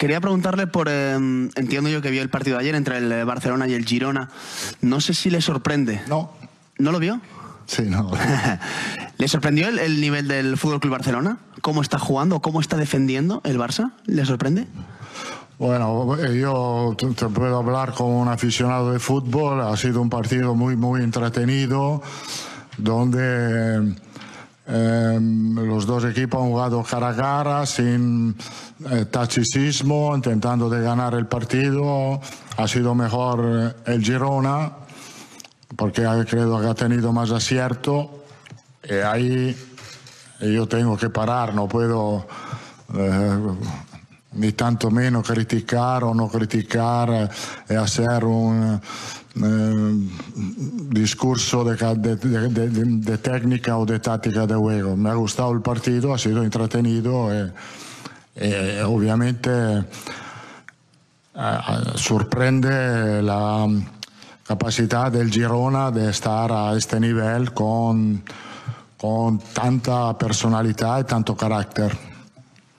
quería preguntarle por, eh, entiendo yo que vio el partido de ayer entre el eh, Barcelona y el Girona. No sé si le sorprende. No. ¿No lo vio? Sí, no. ¿Le sorprendió el, el nivel del Fútbol Club Barcelona? ¿Cómo está jugando? ¿Cómo está defendiendo el Barça? ¿Le sorprende? Bueno, yo te te puedo hablar como un aficionado de fútbol. Ha sido un partido muy, muy entretenido, donde eh, los dos equipos han jugado cara a cara, sin eh, tacticismo, intentando de ganar el partido. Ha sido mejor eh, el Girona, porque creo que ha tenido más acierto. Y ahí yo tengo que parar, no puedo eh, ni tanto menos criticar o no criticar eh, y hacer un eh, discurso de, de- de- de- técnica o de táctica de juego. Me ha gustado el partido, ha sido entretenido eh, eh, sorprende la capacidad del Girona de estar a este nivel con, con tanta personalidad y tanto carácter.